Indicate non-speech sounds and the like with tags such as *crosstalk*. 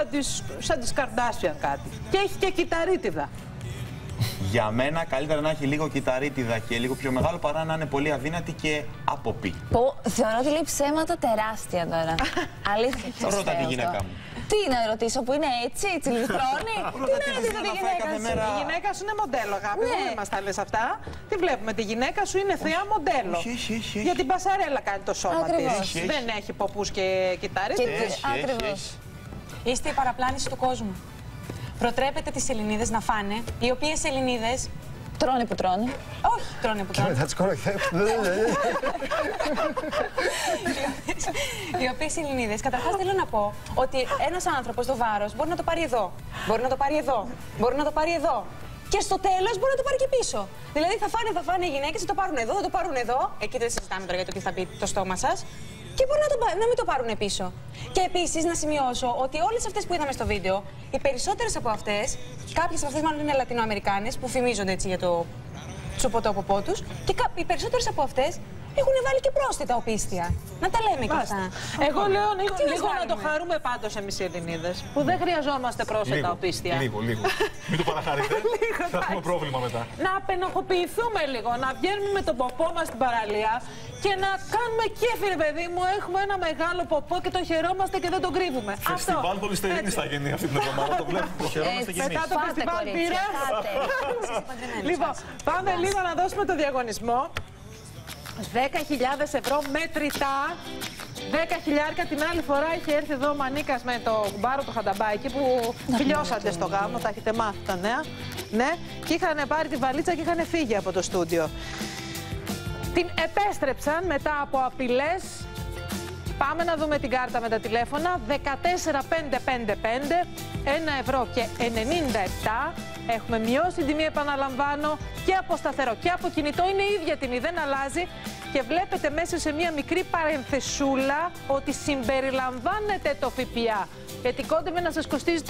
σαν τις, σαν τις Καρδάσιαν κάτι. Και έχει και κυταρίτιδα. Για μένα καλύτερα να έχει λίγο κυταρίτιδα και λίγο πιο μεγάλο παρά να είναι πολύ αδύνατη και αποπή. Πω, θεωρώ ότι λέει ψέματα τεράστια τώρα. *laughs* Αλήθεια. σας Ρώτα τη λέω γυναίκα αυτό. μου. Τι να ρωτήσω που είναι έτσι, τσιλιστρώνει. Τι *laughs* Ρώτα να τη ρωτήσω τι τη να φάει γυναίκα κάθε σου. μέρα. Η γυναίκα σου είναι μοντέλο, αγάπη. Ναι. Δεν μα τα λε αυτά. Τι βλέπουμε, τη γυναίκα σου είναι θεά μοντέλο. όχι, έχει, έχει, έχει. Για την πασαρέλα κάνει το σώμα της. Ακριβώς. Έχει, έχει. Δεν έχει ποπούς και κυτάρε. Και- Είστε η παραπλάνηση του κόσμου. Προτρέπετε τις Ελληνίδες να φάνε, οι οποίες Ελληνίδες Τρώνε που τρώνε. όχι τρώνε που τρώνε, Θα τις κοροϊδεύω. οι οποίες Ελληνίδες, καταρχάς θέλω να πω ότι ένας άνθρωπος το βάρος μπορεί να το πάρει εδώ, μπορεί να το πάρει εδώ, μπορεί να το πάρει εδώ. Και στο τέλος μπορεί να το πάρει και πίσω. Δηλαδή θα φάνε, θα φάνε οι γυναίκες, θα το πάρουν εδώ, θα το πάρουν εδώ. Εκεί δεν συζητάμε τώρα για το τι θα πει το στόμα σας. Και μπορεί να, το, πα- να μην το πάρουν πίσω. Και επίσης να σημειώσω ότι όλες αυτές που είδαμε στο βίντεο, οι περισσότερες από αυτές, κάποιες από αυτές μάλλον είναι Λατινοαμερικάνες που φημίζονται έτσι για το τσοποτόποπό του, και κα- οι περισσότερες από αυτές έχουν βάλει και πρόσθετα οπίστια. Να τα λέμε και αυτά. Εγώ λέω λίγο, Τι να λίγο να το βγάλουμε; χαρούμε πάντως εμείς οι Ελληνίδες. Που δεν χρειαζόμαστε πρόσθετα Λίγο, οπίστια. λίγο, λίγο. Μην το παραχαρείτε. *laughs* Θα έχουμε πρόβλημα μετά. Να απενοχοποιηθούμε λίγο, να βγαίνουμε με τον ποπό μας στην παραλία και να κάνουμε κέφι, ρε παιδί μου. Έχουμε ένα μεγάλο ποπό και το χαιρόμαστε και δεν τον κρύβουμε. Φεστιβάλ Πολυστερίνης Έτσι. θα γίνει αυτή την εβδομάδα, το βλέπουμε. Χαιρόμαστε κι εμείς. Μετά το Φάτε, φεστιβάλ κορίτσια, πήρα. φάτε. Λοιπόν, πάμε λίγο να δώσουμε το διαγωνισμό. 10.000 ευρώ μετρητά. 10 χιλιάρικα την άλλη φορά είχε έρθει εδώ ο Μανίκας με το κουμπάρο το χανταμπάκι που φιλιώσατε στο γάμο, τα έχετε μάθει τα νέα. Ναι, και είχαν πάρει τη βαλίτσα και είχαν φύγει από το στούντιο. Την επέστρεψαν μετά από απειλές. Πάμε να δούμε την κάρτα με τα τηλέφωνα. 14555, 1 ευρώ και 97. Έχουμε μειώσει την τιμή, επαναλαμβάνω, και από σταθερό και από κινητό. Είναι η ίδια τιμή, δεν αλλάζει. Και βλέπετε μέσα σε μία μικρή παρενθεσούλα ότι συμπεριλαμβάνεται το ΦΠΑ. Γιατί κόντευε να σας κοστίζει το